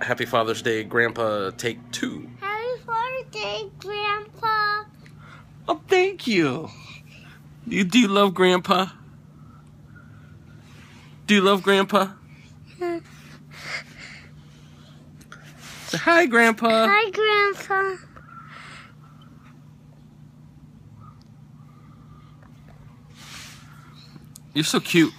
Happy Father's Day, Grandpa. Take two. Happy Father's Day, Grandpa. Oh, thank you. You do you love Grandpa? Do you love Grandpa? Say hi, Grandpa. Hi, Grandpa. You're so cute.